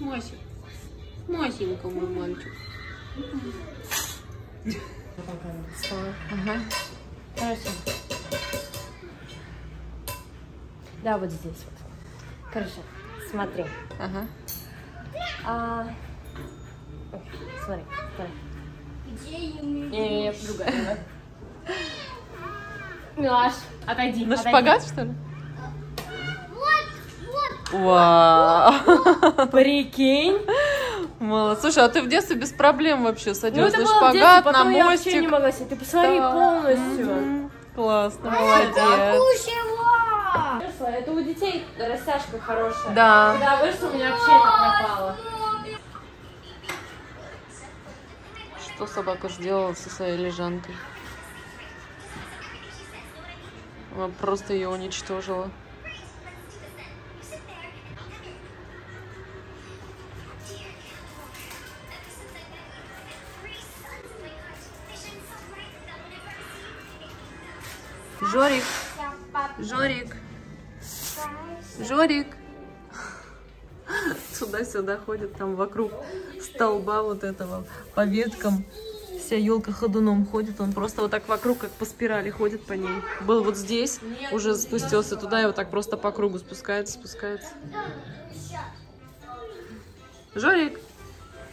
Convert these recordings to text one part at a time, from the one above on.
Масик. Масенька мой мальчик. Ага. Хорошо. Да, вот здесь вот. Хорошо. Смотри. Ага. А... Ой, Смотри, смотри. Не-не-не, другая. Милаш, отойди. На отойди. шпагат, что ли? Вау! Прикинь. Молодец. Слушай, а ты в детстве без проблем вообще Ну садилась это на в детстве, шпагат, на потом я вообще не мостик? могла сидеть. Ты посмотри Да. полностью. Мгм. Классно, молодец. Выросла. Это у детей растяжка хорошая. Да. Когда выросла, у меня вообще это пропало. Что собака сделала со своей лежанкой? Она просто ее уничтожила. Жорик, Жорик, Жорик. Туда-сюда ходит там вокруг столба вот этого по веткам. Вся елка ходуном ходит, он просто вот так вокруг, как по спирали ходит по ней. Был вот здесь, уже спустился туда и вот так просто по кругу спускается, спускается. Жорик!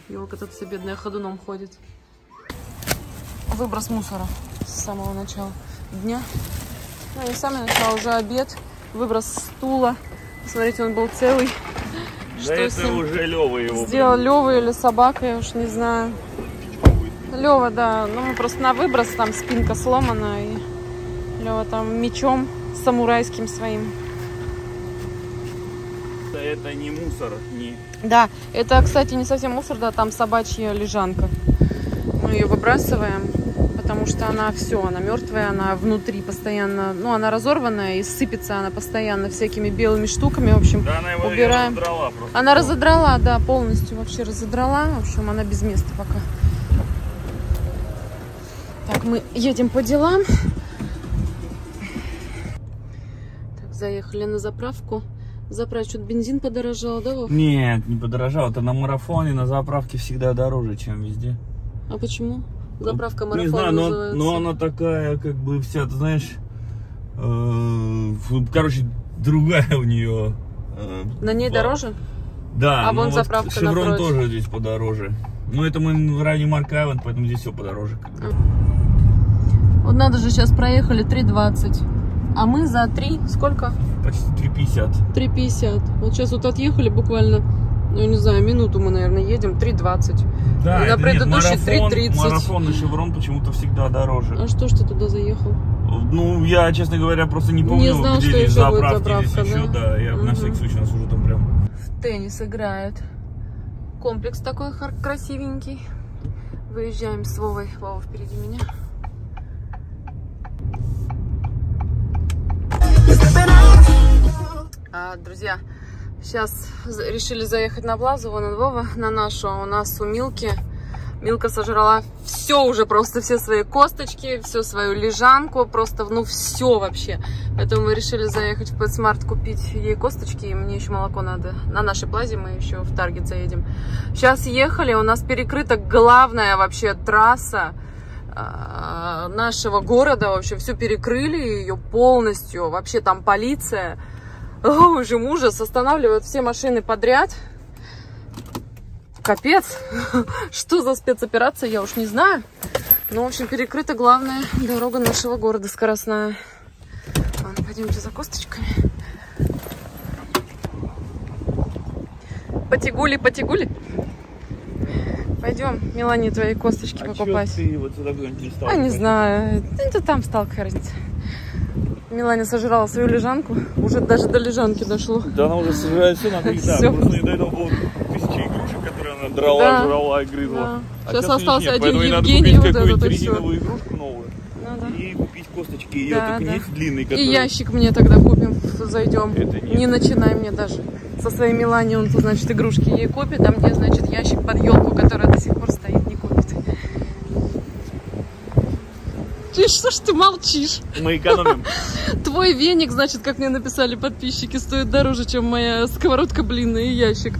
Елка тут все бедная ходуном ходит. Выброс мусора с самого начала дня. Ну, не с самого начала, уже обед. Выброс стула. Смотрите, он был целый. Да Что с это ним уже Лева его. сделал Лева или собака, я уж не знаю. Лева, да. Ну, мы просто на выброс, там спинка сломана, и Лева там мечом самурайским своим. Да это не мусор, не. Да, это, кстати, не совсем мусор, да, там собачья лежанка. Мы ее выбрасываем, потому что она все, она мертвая, она внутри постоянно, ну, она разорванная и сыпется она постоянно всякими белыми штуками, в общем. Да она его Убираем. просто. Она разодрала, да, полностью вообще разодрала. В общем, она без места пока. Так, мы едем по делам. Так, заехали на заправку. Заправить что-то бензин подорожал, да, Вов? Нет, не подорожал. Это на марафоне, на заправке всегда дороже, чем везде. А почему? Заправка Не марафон знаю, но, но она такая, как бы вся, ты знаешь, э, короче, другая у нее. э, На ней ба- дороже? Да, А вон вот заправка Шеврон напротив. тоже здесь подороже. Но это мы в районе Марк Айленд, поэтому здесь все подороже. бы. Вот надо же сейчас проехали 3,20. А мы за 3, сколько? Почти 3,50. 3,50. Вот сейчас вот отъехали буквально, ну, не знаю, минуту мы, наверное, едем, 3,20. Да, На предыдущий марафон, 3,30. марафон и Шеврон почему-то всегда дороже. А что ж ты туда заехал? Ну, я, честно говоря, просто не помню, знал, где что здесь еще будет заправки, здесь заправка, еще, да? да. Я Мгм. на всякий случай у нас уже там прям... В теннис играет. Комплекс такой красивенький. Выезжаем с Вовой. Вова впереди меня. А, друзья, сейчас решили заехать на Блазу, вон он Вова, на нашу. У нас у Милки. Милка сожрала все уже, просто все свои косточки, всю свою лежанку, просто, ну, все вообще. Поэтому мы решили заехать в Пэтсмарт купить ей косточки, и мне еще молоко надо. На нашей плазе мы еще в Таргет заедем. Сейчас ехали, у нас перекрыта главная вообще трасса а, нашего города, вообще все перекрыли ее полностью. Вообще там полиция. Уже ужас, останавливают все машины подряд. Капец, что за спецоперация, я уж не знаю. Ну, в общем, перекрыта главная дорога нашего города, скоростная. Ладно, пойдемте за косточками. Потягули, потягули. Пойдем, Мелани, твои косточки А покупать. ты вот сюда? А, не знаю. Это там стал какая разница. Мелания сожрала свою лежанку. Уже даже до лежанки дошло. Да она уже сожрает все на три Всё. да, Просто не до этого было тысячи игрушек, которые она драла, Да. жрала и грызла. Да. А Сейчас щас остался нет, один поэтому ей надо Евгений, купить вот какую-нибудь и резиновую игрушку новую Ну да. и купить косточки. Ее Да, только да. не длинный, И который... ящик мне тогда купим, зайдем. Это нет. Не начинай мне даже. Со своей Милани он значит, игрушки ей купит, а мне, значит, ящик под елку, которая до сих пор стоит, не купит. Ты что ж ты молчишь? Мы экономим. Твой веник, значит, как мне написали подписчики, стоит дороже, чем моя сковородка блинная и ящик.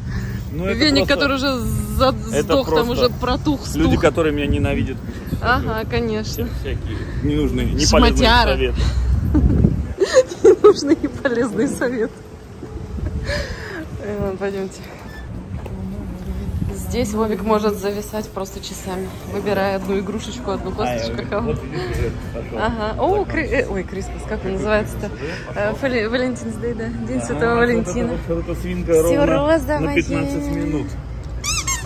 Ну, Веник, просто который уже за- сдох, там уже протух, стух. Люди, которые меня ненавидят. Ага, конечно. Всякие ненужные, неполезные Шматяра. советы. Нужный и полезный совет. Э, Пойдемте. Здесь Вовик может зависать просто часами, выбирая одну игрушечку, одну косточку. А, вот уже пошел. Ага. О, Кри- э, ой, Крисмас, как он называется-то? Э, Фали- Валентинс Дэй, да. День Святого А, Валентина. Вот эта, вот эта свинка Всё ровно розовое. на 15 минут.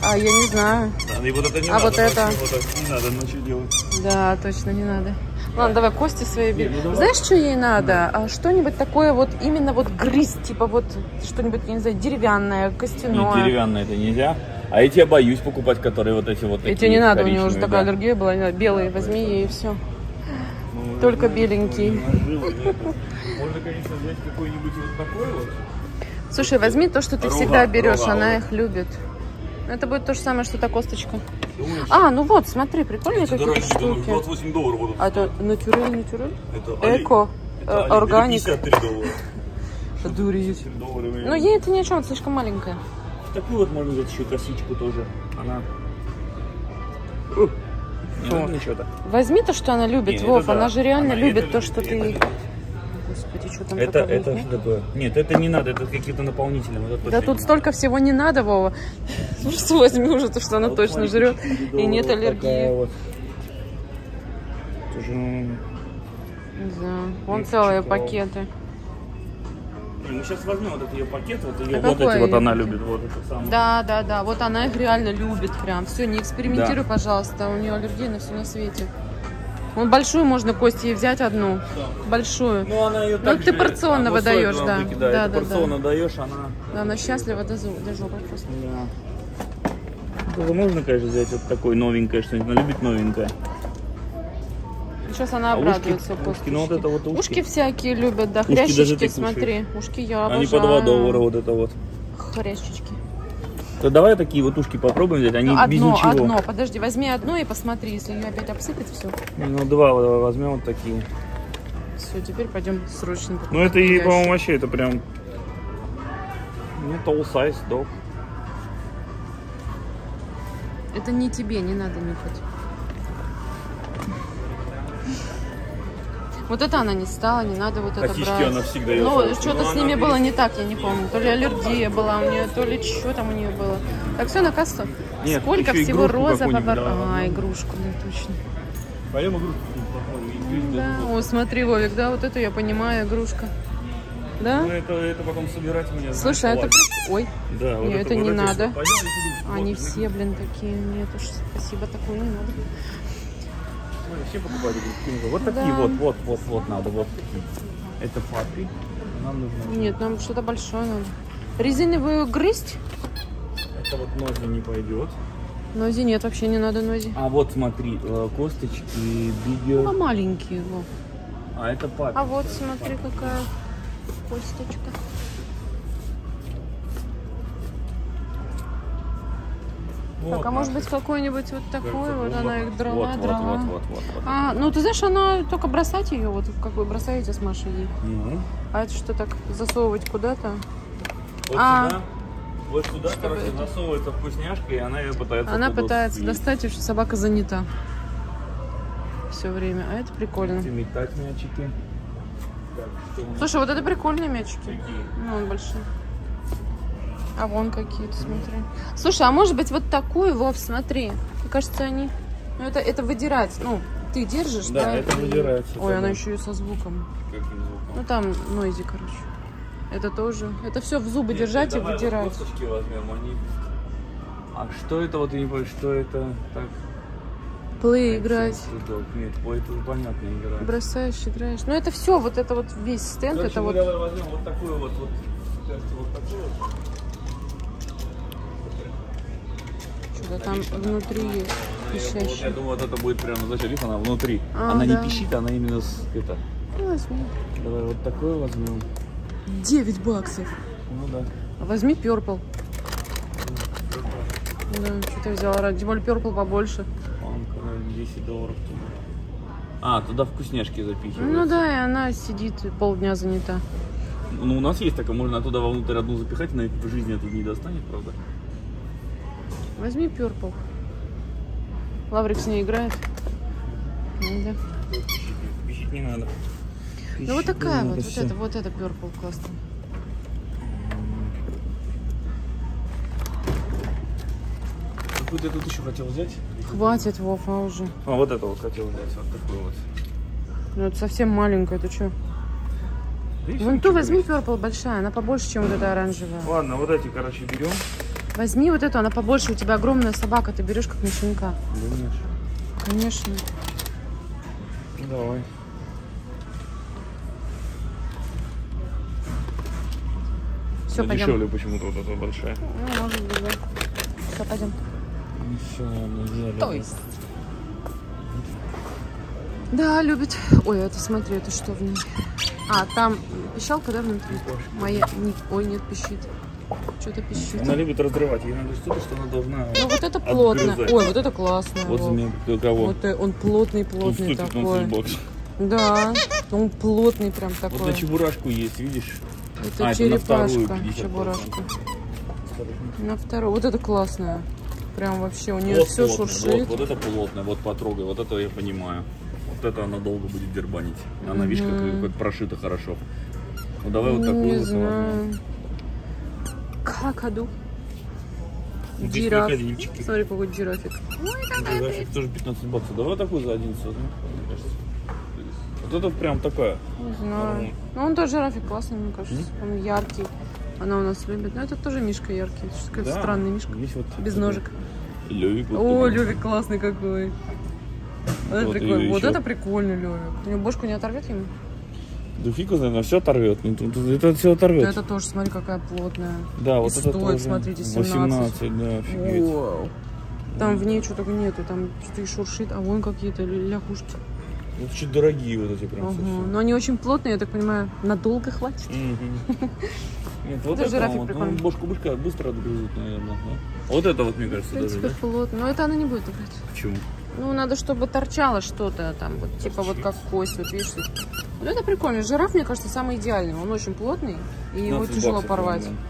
А, я не знаю. Да, и вот это не А надо. вот это? Вот это не надо, что делать? Да, точно, не надо. Ладно, давай кости свои бери. Ну. Знаешь, что ей надо? А, что-нибудь такое вот, именно вот грызть, типа вот что-нибудь, я не знаю, деревянное, костяное. Нет, деревянное это нельзя. А эти я боюсь покупать, которые вот эти вот Эти такие не надо, у нее уже коричневые, такая да. аллергия была. Белые возьми ей и все. Ну, Только ну, беленький. Можно, конечно, взять какой-нибудь вот такой вот. Слушай, возьми то, что ты Рога, всегда берешь, рога, она вот. их любит. Это будет то же самое, что та косточка. Думаешь, А, ну вот, смотри, прикольные эти какие-то штуки. 28 долларов будут. А это натюрель, натюрель? Это. Эко, Это э. Это органик. 53 доллара. Дуреть. 7 долларов. Ну, ей это ни о чем, это слишком маленькая. Такую вот можно взять еще косичку тоже. Она... Ух, ничего-то. Возьми то, что она любит, Не, Вов, да. она же реально Она любит это то, любит, что ты... любит. Господи, что там Это, такое это что такое? Нет, это не надо, это какие-то наполнители. вот это Да тут не надо. столько всего не надо, Вова. Просто возьми уже то, что она А вот точно смотри, жрет. 4 И нет вот аллергии. вот. Тоже, знаю. Вон целые пакеты. Не, мы сейчас возьмем вот этот ее пакет, вот, ее, А вот эти вот она любит, вот это самое. Да, да, да. Вот она их реально любит прям. Все, не экспериментируй, пожалуйста. У нее аллергия на все на свете. Вон большую можно Кости ей взять одну. Большую. Ну, она ее Ну, ты порционно выдаешь, да. Да, Да, да, порционно даешь, она... Да, она счастлива до, до жопы просто. Да. Тоже можно, конечно, взять вот такой новенькое что-нибудь. Она любит новенькое. Сейчас она А ушки? обрадуется Ушки, после ну вот это вот ушки. Ушки всякие любят, да. Ушки Хрящички, ты смотри. Ушки я Они по обожаю. 2 доллара вот это вот. Хрящички. То давай такие вот ушки попробуем взять, они Ну, без одно, ничего. одно. Подожди, возьми одно и посмотри. Если ее опять обсыпать, все. Ну, два возьмем вот такие. Все, теперь пойдем срочно. Ну, это ей, Ящик. по-моему, вообще, это прям... Ну, tall size dog. Это не тебе, не надо нюхать. Вот это она не стала, не надо вот это Косички брать. она всегда её Ну, что-то Ну, с ними видит. было не так, я не помню. То ли аллергия была у нее, то ли что там у нее было. Так, все, на кассу. Нет, Сколько всего роза побор- да, А, игрушку, да, точно. Пойдем игрушку. Да, о, смотри, Вовик, да, вот эту я понимаю, игрушка. Да? Ну, это, это потом собирать. Слушай, а это... знаешь, при- Ой. Да, вот не, это вот не надо. Пойдем, они вот, все, блин, такие. Нет уж, спасибо, такую не надо. Смотри, Все покупали игрушки. Вот такие Да. вот, вот, вот, вот надо, вот такие. Это папи. Нам нужно. Нет, нам что-то большое надо. Резиновую грызть? Это вот нози не пойдет. Нози нет, вообще не надо нози. А вот смотри, э, косточки, А бигер. маленькие его. А это папи. А вот смотри, какая косточка. Вот так, а может быть какой-нибудь вот такой вот, она их драла, вот, драла. Вот, вот, вот, вот. А, ну ты знаешь, она только бросать ее, вот как вы бросаете с ей. Ну, А это что так засовывать куда-то? вот А. сюда. Вот сюда, Чтобы короче, это- засовывается вкусняшка, и она ее пытается Она пытается съесть. достать, и что собака занята. Все время. А это прикольно. Эти метать мячики. Так, что Слушай, вот это прикольные мячики. Ну, он большой. А вон какие-то, смотри. Слушай, а может быть вот такую, Вов, смотри. Мне кажется, они... Ну, это, это выдирать. Ну, ты держишь, да? Да, это выдирается, Ой, она еще и со звуком. Каким звуком? Ну, там нойзи, короче. Это тоже. Это все в зубы Нет, держать и вот выдирать. косточки возьмем, они... А что это, вот я не понимаю, что это? Так, Плей играть. Судок. Нет, ой, это понятно играть. Бросаешь, играешь. Ну, это все, вот это вот весь стенд, Короче, это вот... возьмем вот такую вот, вот, вот такую вот. Что-то там внутри Она, я, вот, я пищащее. думаю, вот это будет прямо за шериф, она внутри. А, она да. не пищит, она именно с это. Ну, возьми. Давай вот такую возьмем. 9 баксов. Ну да. А возьми Purple. Да, что ты взяла? Тем более Purple побольше. Он, короче, 10 долларов туда. А, туда вкусняшки запихивают. Ну да, и она сидит полдня занята. Ну, у нас есть такая, можно оттуда вовнутрь одну запихать, она в жизни оттуда не достанет, правда. Возьми Purple. Лаврик с ней играет. Ну, да. Пищить не надо. Ну вот Пищить такая вот, надо, вот всё. это, вот это Purple классно. Какую ты тут еще хотел взять? Хватит, Вов, а уже. А, вот это вот хотел взять, вот такой вот. Ну это совсем маленькая, ты что? Видишь, Вон ту возьми. Purple большая, она побольше, чем вот эта оранжевая. Ладно, вот эти, короче, берем. Возьми вот эту, она побольше, у тебя огромная собака, ты берешь как мишенька. Думаешь? Конечно. Ну, давай. Все, пойдем. Дешевле почему-то вот эта большая. Ну, может быть, да. Все, пойдем. Ну все, ладно, взяли. То есть. Да, любит. Ой, это смотри, это что в ней? А, там пищалка, да, внутри? Моя. Ой, нет, пищит. Что-то пищит. Она любит разрывать. Ей надо что-то, что она должна... Ну вот это плотно. Отгрызать. Ой, вот это классно. Вот Вов. за меня для кого? Вот э, он плотный, плотный 115 такой. баксов. Да, он плотный прям Вот такой. на чебурашку есть, видишь? Это А, это на вторую черепашка, 50%. чебурашка. На вторую. Вот это классная. Прям вообще у нее Вот все плотно, шуршит. Вот, вот это плотное, вот потрогай, вот это я понимаю. Вот это она долго будет дербанить. Она, видишь, Мгм. как, как прошита хорошо. Ну давай вот такую Не вот. знаю. Какаду. Ну, здесь Жираф. крокодильчики. Смотри, какой жирафик. Это график тоже 15 баксов. Давай такой за 11 возьмем, мне кажется. Вот это прям такая. Не знаю. Ну, он тоже жирафик классный, мне кажется. Он яркий. Она у нас любит. Но это тоже мишка яркий. Это какой-то Да. странный мишка. Есть вот Без такой. ножек. Левик вот О, такой. Левик классный какой. Вот, это Вот прикольно. и Вот еще. это прикольный Левик. У него бошку не оторвет ему? Да фиг знает, она все оторвет. Ну, Это все Да оторвет. это тоже, смотри, какая плотная. Да, вот и это стоит, тоже. смотрите, 17. 18, да, офигеть. Вау. Там в ней что только нету, там что и шуршит, а вон какие-то ляхушки. Вот чуть дорогие вот эти прям Ага. совсем. Но они очень плотные, я так понимаю, надолго хватит. Мгм. Нет, вот Это это жирафик вот, ну, бошку бышка быстро отгрызут, наверное. да. Вот это вот, мне В кажется, даже, принципе, да? плотно. Но это она не будет брать. Почему? Ну, надо, чтобы торчало что-то там, вот типа вот как кость, вот видишь. вот. Вот это прикольно. Жираф, мне кажется, самый идеальный. Он очень плотный, и его 15 тяжело баксов, порвать. наверное.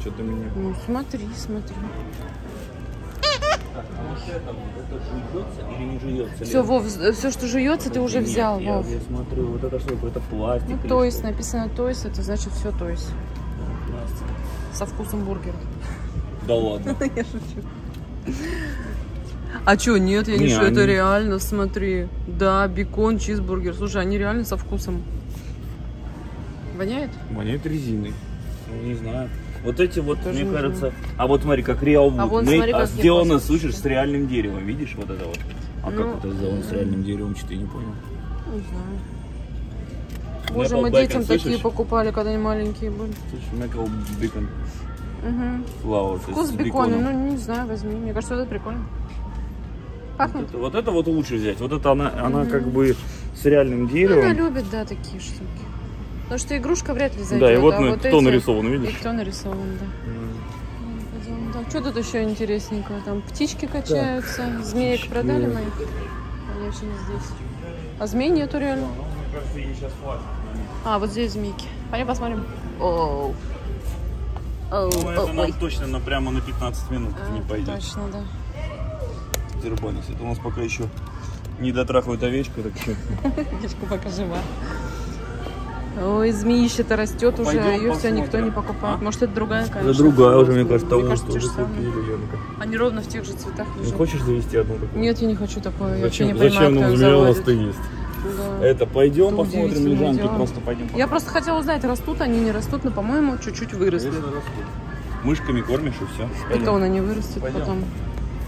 Что-то меня... Ну, смотри, смотри. Так, а вот это, это жуется или не жуется? Все, Вов, все, что жуется, ты уже Нет, взял, я, Вов. я смотрю, вот это что, какой-то пластик Ну, тойс, что? написано тойс, это значит все тойс. Пластик. Со вкусом бургера. Да ладно. Я шучу. А чё, нет, я не, Не, шучу, это они- реально, смотри. Да, бекон, чизбургер. Слушай, они реально со вкусом. Воняет? Воняет резиной. Ну, не знаю. Вот эти вот, Тоже мне не кажется... А вот смотри, как реал А вон Made, смотри, а какие сделано, слышишь, с реальным деревом. Видишь вот это вот? А Ну, как это сделано с реальным деревом, что-то я не понял. Не знаю. Боже, мы детям такие слышишь? покупали, когда они маленькие были. Слушай, Мэкл Бекон Угу. Флауэр. Вкус бекона, ну не знаю, возьми. Мне кажется, вот это прикольно. Вот Пахнет. это, вот это вот лучше взять. Вот это она, она как бы с реальным Ну, Она деревом. любит, да, такие штуки. Потому что игрушка вряд ли зайдет. да, и вот, а на- вот кто эти- нарисован, И видишь? кто нарисован, да. Да. Что тут еще интересненького? Там птички качаются. Змеек птички. продали моих? Они еще не здесь. А змей нету реально. Ну, мне кажется, ей сейчас хватит. А, вот здесь змейки. Пойдем посмотрим. Оу. Оу, Ну, это оу, нам ой. точно на прямо на 15 минут А, не пойдет. Точно, да. Дербанис. Это у нас пока еще не дотрахивает овечку, так что Девочка пока жива. Ой, змеище-то растет уже, а ее все никто не покупает. А? Может, это другая, конечно. Это другая уже, мне кажется, Мне того, кажется, что купили, Ленка. Они ровно в тех же цветах Не лежат. хочешь завести одну такую? Нет, я не хочу такое. Я вообще не Зачем, понимаю, зачем кто нам их змеелас заводит. ты есть? Да. Это, пойдем Это посмотрим лежанки, дело. просто пойдем Я просто хотела узнать, растут они, не растут, но, по-моему, чуть-чуть выросли. Конечно, растут. Мышками кормишь и все. Питона не вырастет Пойдем. потом.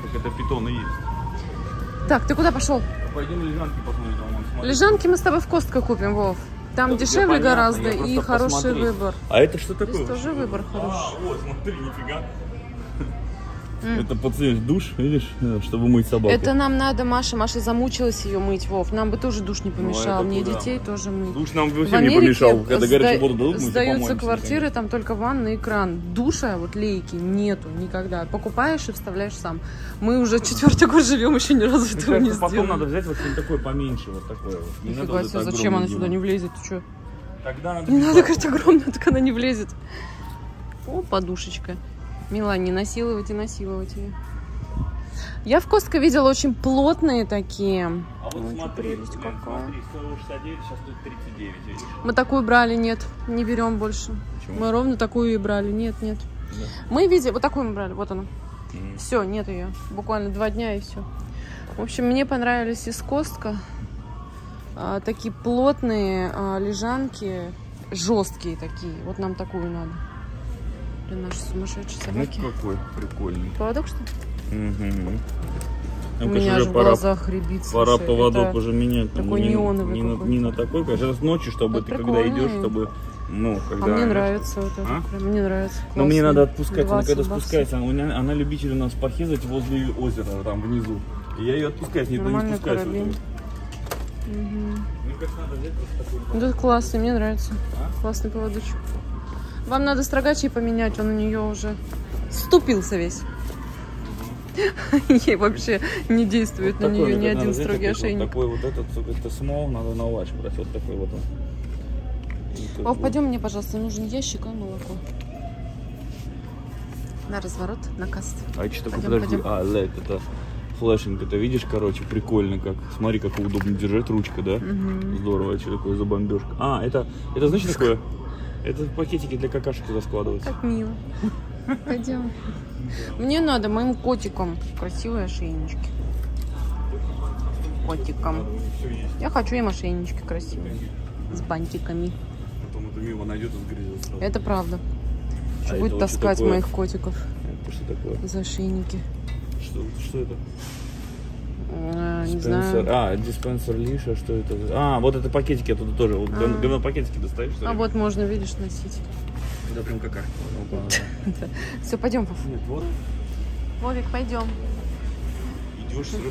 Так это питон и есть. Так, ты куда пошел? Пойдем лежанки посмотрим. вон. Лежанки мы с тобой в Костко купим, Вов. Там Да, дешевле понятно, гораздо и хороший посмотреть. выбор. А это что такое? Здесь тоже выбор хороший. А, вот, смотри, нифига. Это пациент душ, видишь, э, чтобы мыть собаку. Это нам надо, Маша. Маша замучилась ее мыть, Вов. Нам бы тоже душ не помешал. это Мне куда? детей тоже мыть. Душ нам В вообще не помешал. Когда сда- горячую воду дадут, мы сдаются квартиры, там только ванна и кран. Душа, вот лейки, нету никогда. Покупаешь и вставляешь сам. Мы уже четвертый год живем, еще ни разу этого не кажется, потом надо сделали. взять вот такое поменьше, вот такое вот. Не Нифига себе, зачем она сюда не влезет? Ты что? Тогда надо Не надо, говорит, огромная, так она не влезет. О, подушечка. Мила, не насиловать и насиловать ее. Я в Костко видела очень плотные такие. А вот Ой, смотри, прелесть какая. смотри, стоило 69, сейчас стоит 39, видишь? Мы такую брали, нет, не берем больше. Почему? Мы ровно такую и брали, нет, нет. Да. Мы видели, вот такую мы брали, вот она. М. Все, нет ее. Буквально два дня и все. В общем, мне понравились из Костка а, такие плотные а, лежанки, жесткие такие. Вот нам такую надо. Для нашей сумасшедшей Ну собаки. какой прикольный. Поводок что ли? Угу. У меня же в глазах рябит. Пора слушай, поводок уже менять. такой не, неоновый не, на, не на такой, конечно, это ночью, чтобы Это ты когда прикольный. идешь, чтобы, ну, когда... А мне нравится вот это. А? прям, Мне нравится. Но мне надо отпускать, она когда 20 баксов. спускается, она, она любитель у нас похизать возле озера, там внизу. И я ее отпускаю, никто не спускается. карабин. Мгм. Мне кажется, надо взять просто такой. Ну, Это классный, мне нравится. А? Классный поводочек. Вам надо строгачей поменять, он у нее уже ступился весь. Ей вообще не действует Вот на нее ни один строгий вот ошейник. Такой вот этот, это смол, надо на лач брать, вот такой вот он. И Вов, пойдем мне, пожалуйста, нужен ящик, а молоко. На разворот, на каст. А что такое, подожди, пойдем. а, лед, это флешинг, это видишь, короче, прикольно как. Смотри, как удобно держать ручка, да? Мгм. Здорово, а что такое за бомбежка? А, это, это знаешь такое? Это пакетики для какашек туда складываются. Как мило. Пойдем. Мне надо моим котикам красивые ошейнички. Есть. Я хочу им ошейнички красивые. С бантиками. Потом это мимо найдет и сгрызет. Это правда. А Что это будет таскать что такое? моих котиков Это что такое? за ошейники? Что, что это? Не Диспенсер. знаю. А, диспенсер лиша, что это? А, вот это пакетики оттуда тоже. Вот А. говно пакетики достаешь, что А ли? вот можно, видишь, носить. Да прям какашка. Все, пойдем, Вов. Нет, вот. Вовик, пойдем. Идешь, слушай.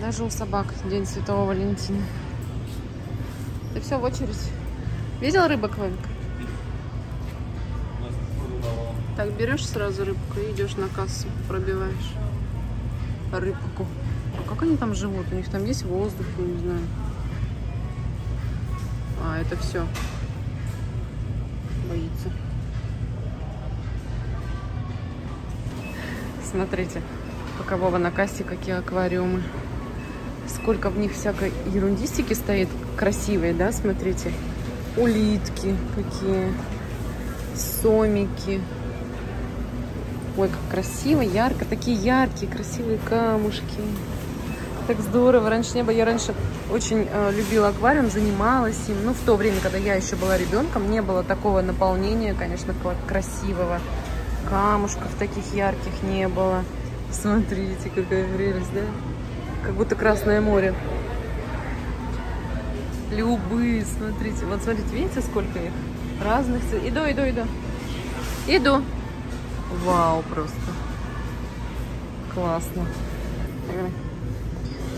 Даже у собак День Святого Валентина. Ты все в очередь. Видел рыбок, Вовик? Так, берешь сразу рыбку и идешь на кассу, пробиваешь рыбку. А как они там живут? У них там есть воздух, я не знаю. А, это все. Боится. Смотрите, пока Вова на кассе, какие аквариумы. Сколько в них всякой ерундистики стоит красивой, да, смотрите. Улитки какие, сомики. Ой, как красиво, ярко, такие яркие, красивые камушки. Так здорово, раньше не было. Я раньше очень э, любила аквариум, занималась им. Ну, в то время, когда я еще была ребенком, не было такого наполнения, конечно, красивого. Камушков таких ярких не было. Смотрите, какая прелесть, да? Как будто Красное море. Любые, смотрите. Вот смотрите, видите, сколько их? Разных цветов. Иду, иду, иду. Иду. Вау, просто. Классно.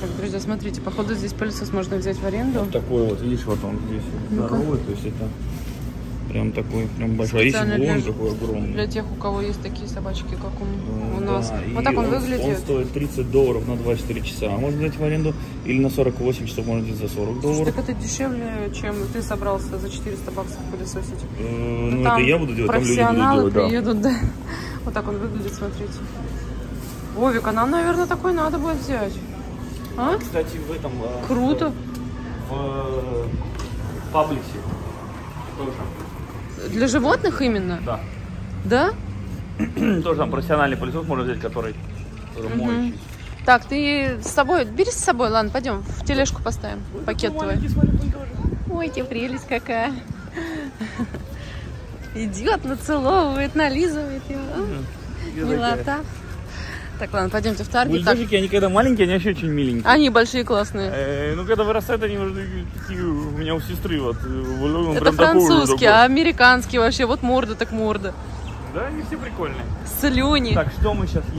Так, друзья, смотрите, походу здесь пылесос можно взять в аренду. Вот такой вот, видишь, вот он здесь Ну-ка. здоровый, то есть это прям такой, прям большой. А если Специально он для- такой огромный? Для тех, у кого есть такие собачки, как у, Ну, у да, нас. Вот так он, Он выглядит. стоит 30 долларов на 24 часа. А можно взять в аренду или на 48 часов можно взять за 40 Слушай, долларов. так это дешевле, чем ты собрался за 400 баксов пылесосить. Э, Ну, Там это я буду делать, там люди будут профессионалы делать, да. приедут, да. Вот так он выглядит, смотрите. Вовик, а нам, наверное, такой надо будет взять. А? Кстати, в этом... э, Круто. В э, паблисе тоже. Для животных именно? Да. Да? тоже там профессиональный пылесос можно взять, который Мгм. моющий. Так, ты с собой, бери с собой, ладно, пойдем, в тележку поставим, пакет твой. Ой, тебе прелесть какая. Идет, нацеловывает, нализывает его. Милота. Так, ладно, пойдемте в Таргет. Бульдожики, они когда маленькие, они вообще очень миленькие. Они большие, классные. Э, ну, когда вырастают, они уже такие, у меня у сестры вот. э, он Это французские, а американские вообще. Вот морда так морда. Да, они все прикольные. Слюни. Так, что мы сейчас едим?